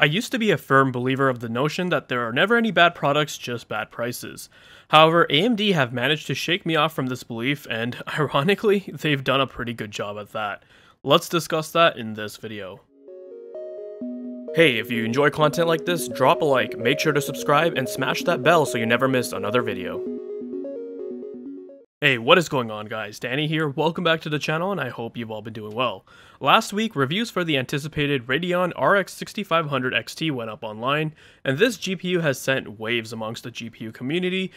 I used to be a firm believer of the notion that there are never any bad products, just bad prices. However, AMD have managed to shake me off from this belief, and ironically, they've done a pretty good job at that. Let's discuss that in this video. Hey, if you enjoy content like this, drop a like, make sure to subscribe, and smash that bell so you never miss another video. Hey, what is going on guys? Danny here, welcome back to the channel and I hope you've all been doing well. Last week, reviews for the anticipated Radeon RX 6500 XT went up online, and this GPU has sent waves amongst the GPU community,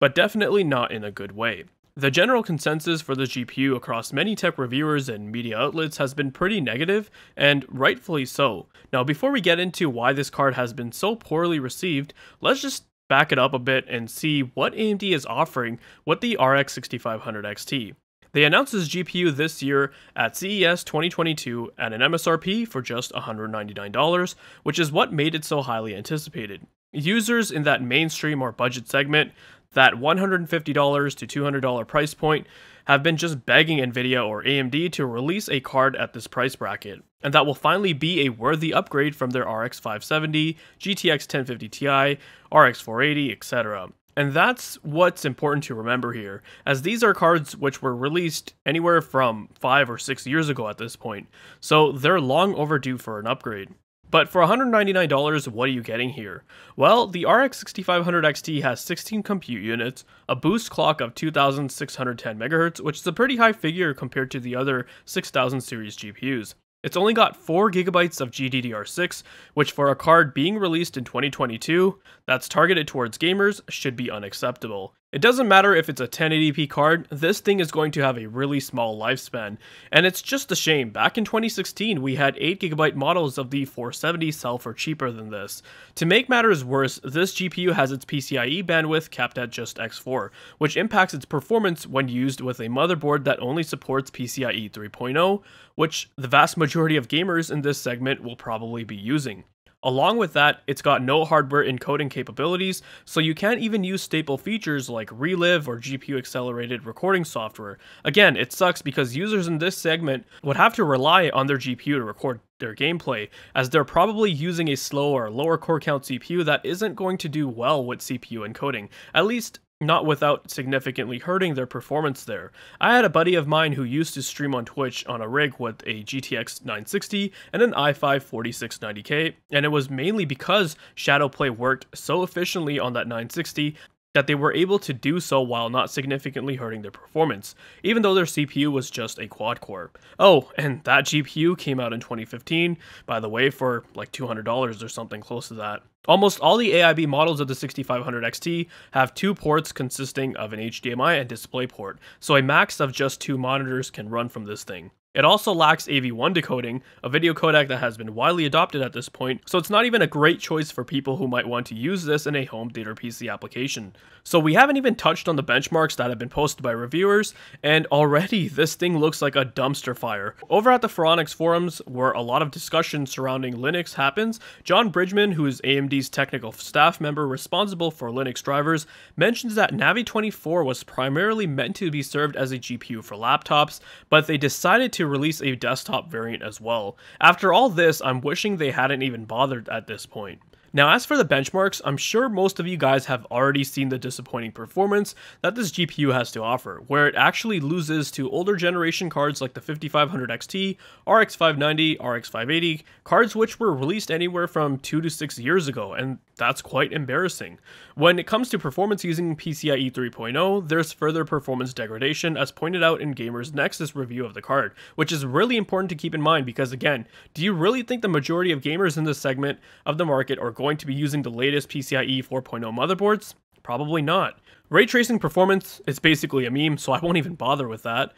but definitely not in a good way. The general consensus for the GPU across many tech reviewers and media outlets has been pretty negative, and rightfully so. Now before we get into why this card has been so poorly received, let's just back it up a bit and see what AMD is offering with the RX 6500 XT. They announced this GPU this year at CES 2022 at an MSRP for just $199, which is what made it so highly anticipated. Users in that mainstream or budget segment, that $150 to $200 price point, have been just begging Nvidia or AMD to release a card at this price bracket, and that will finally be a worthy upgrade from their RX 570, GTX 1050 Ti, RX 480, etc. And that's what's important to remember here, as these are cards which were released anywhere from 5 or 6 years ago at this point, so they're long overdue for an upgrade. But for $199, what are you getting here? Well, the RX 6500 XT has 16 compute units, a boost clock of 2610 MHz, which is a pretty high figure compared to the other 6000 series GPUs. It's only got 4GB of GDDR6, which for a card being released in 2022 that's targeted towards gamers should be unacceptable. It doesn't matter if it's a 1080p card, this thing is going to have a really small lifespan. And it's just a shame, back in 2016 we had 8GB models of the 470 sell for cheaper than this. To make matters worse, this GPU has its PCIe bandwidth capped at just X4, which impacts its performance when used with a motherboard that only supports PCIe 3.0, which the vast majority of gamers in this segment will probably be using. Along with that, it's got no hardware encoding capabilities, so you can't even use staple features like Relive or GPU accelerated recording software. Again, it sucks because users in this segment would have to rely on their GPU to record their gameplay, as they're probably using a slower, lower core count CPU that isn't going to do well with CPU encoding. At least not without significantly hurting their performance there. I had a buddy of mine who used to stream on Twitch on a rig with a GTX 960 and an i5 4690K, and it was mainly because Shadowplay worked so efficiently on that 960 that they were able to do so while not significantly hurting their performance, even though their CPU was just a quad core. Oh, and that GPU came out in 2015, by the way, for like $200 or something close to that. Almost all the AIB models of the 6500 XT have two ports consisting of an HDMI and DisplayPort, so a max of just two monitors can run from this thing. It also lacks AV1 decoding, a video codec that has been widely adopted at this point, so it's not even a great choice for people who might want to use this in a home theater PC application. So we haven't even touched on the benchmarks that have been posted by reviewers, and already this thing looks like a dumpster fire. Over at the Phoronix forums, where a lot of discussion surrounding Linux happens, John Bridgman, who is AMD's technical staff member responsible for Linux drivers, mentions that Navi 24 was primarily meant to be served as a GPU for laptops, but they decided to release a desktop variant as well. After all this, I'm wishing they hadn't even bothered at this point. Now as for the benchmarks, I'm sure most of you guys have already seen the disappointing performance that this GPU has to offer, where it actually loses to older generation cards like the 5500 XT, RX 590, RX 580, cards which were released anywhere from 2 to 6 years ago, and that's quite embarrassing. When it comes to performance using PCIe 3.0, there's further performance degradation as pointed out in Gamers Nexus review of the card, which is really important to keep in mind because again, do you really think the majority of gamers in this segment of the market are going to be using the latest PCIe 4.0 motherboards? Probably not. Ray tracing performance is basically a meme, so I won't even bother with that.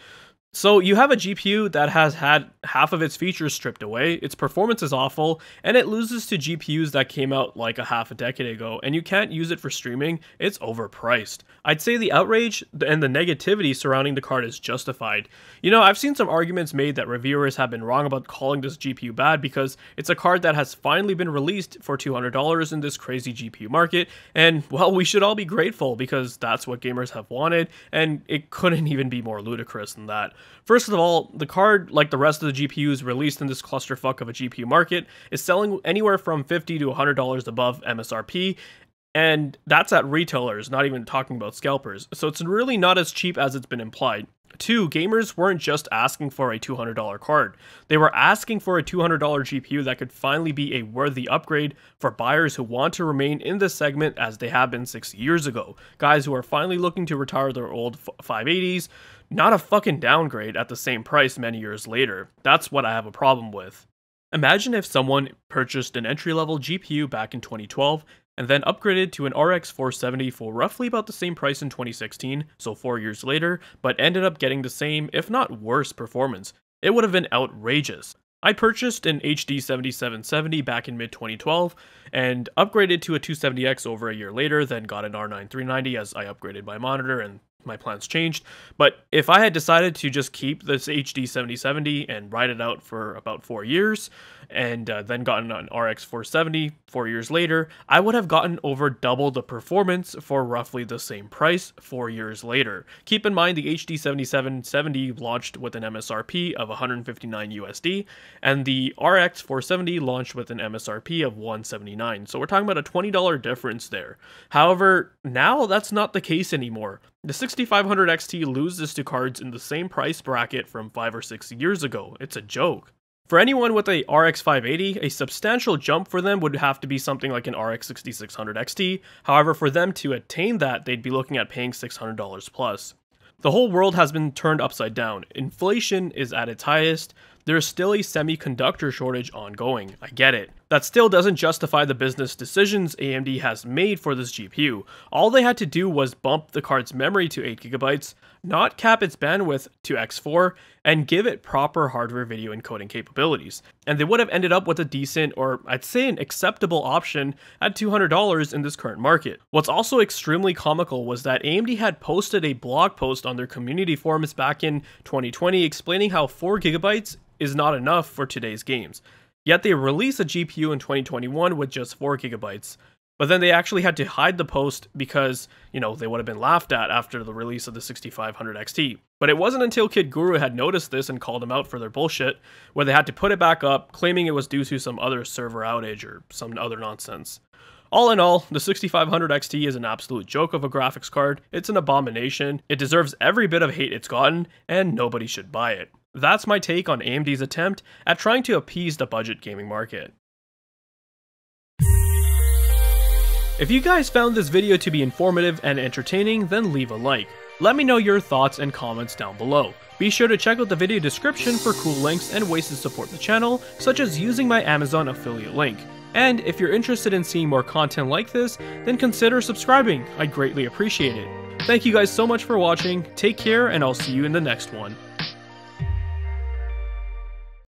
So you have a GPU that has had half of its features stripped away, its performance is awful, and it loses to GPUs that came out like a half a decade ago, and you can't use it for streaming, it's overpriced. I'd say the outrage and the negativity surrounding the card is justified. You know, I've seen some arguments made that reviewers have been wrong about calling this GPU bad because it's a card that has finally been released for $200 in this crazy GPU market, and well, we should all be grateful because that's what gamers have wanted, and it couldn't even be more ludicrous than that. First of all, the card, like the rest of the GPUs released in this clusterfuck of a GPU market, is selling anywhere from 50 to $100 above MSRP, and that's at retailers, not even talking about scalpers. So it's really not as cheap as it's been implied. Two, gamers weren't just asking for a $200 card. They were asking for a $200 GPU that could finally be a worthy upgrade for buyers who want to remain in this segment as they have been six years ago. Guys who are finally looking to retire their old 580s, not a fucking downgrade at the same price many years later. That's what I have a problem with. Imagine if someone purchased an entry level GPU back in 2012 and then upgraded to an RX 470 for roughly about the same price in 2016, so four years later, but ended up getting the same, if not worse, performance. It would have been outrageous. I purchased an HD 7770 back in mid 2012 and upgraded to a 270X over a year later, then got an R9 390 as I upgraded my monitor and my plans changed. But if I had decided to just keep this HD 7070 and ride it out for about four years, and uh, then gotten an RX 470 four years later, I would have gotten over double the performance for roughly the same price four years later. Keep in mind the HD 7770 launched with an MSRP of 159 USD, and the RX 470 launched with an MSRP of 179. So we're talking about a $20 difference there. However, now that's not the case anymore. The 6500 XT loses to cards in the same price bracket from 5 or 6 years ago. It's a joke. For anyone with a RX 580, a substantial jump for them would have to be something like an RX 6600 XT. However, for them to attain that, they'd be looking at paying $600 plus. The whole world has been turned upside down. Inflation is at its highest. There's still a semiconductor shortage ongoing. I get it. That still doesn't justify the business decisions AMD has made for this GPU. All they had to do was bump the card's memory to 8GB, not cap its bandwidth to X4, and give it proper hardware video encoding capabilities. And they would have ended up with a decent, or I'd say an acceptable option at $200 in this current market. What's also extremely comical was that AMD had posted a blog post on their community forums back in 2020 explaining how 4GB is not enough for today's games. Yet they released a GPU in 2021 with just 4 gigabytes. But then they actually had to hide the post because, you know, they would have been laughed at after the release of the 6500 XT. But it wasn't until KitGuru had noticed this and called them out for their bullshit, where they had to put it back up, claiming it was due to some other server outage or some other nonsense. All in all, the 6500 XT is an absolute joke of a graphics card, it's an abomination, it deserves every bit of hate it's gotten, and nobody should buy it. That's my take on AMD's attempt at trying to appease the budget gaming market. If you guys found this video to be informative and entertaining, then leave a like. Let me know your thoughts and comments down below. Be sure to check out the video description for cool links and ways to support the channel, such as using my Amazon affiliate link. And if you're interested in seeing more content like this, then consider subscribing, I'd greatly appreciate it. Thank you guys so much for watching, take care, and I'll see you in the next one.